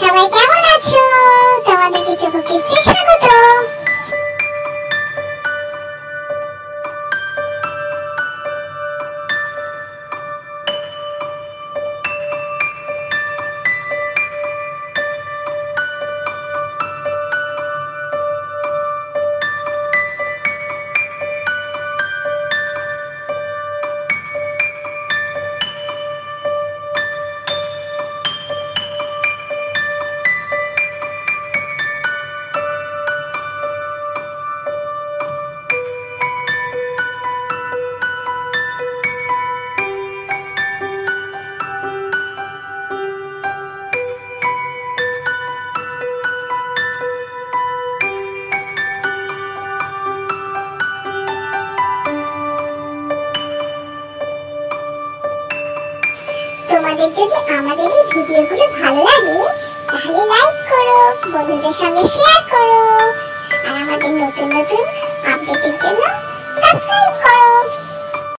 সবাই কেমন তোমাদের যদি আমাদের এই ভিডিওগুলো ভালো লাগে, তাহলে লাইক করো, বন্ধুদের সঙ্গে শেয়ার করো। আর আমাদের নতুন নতুন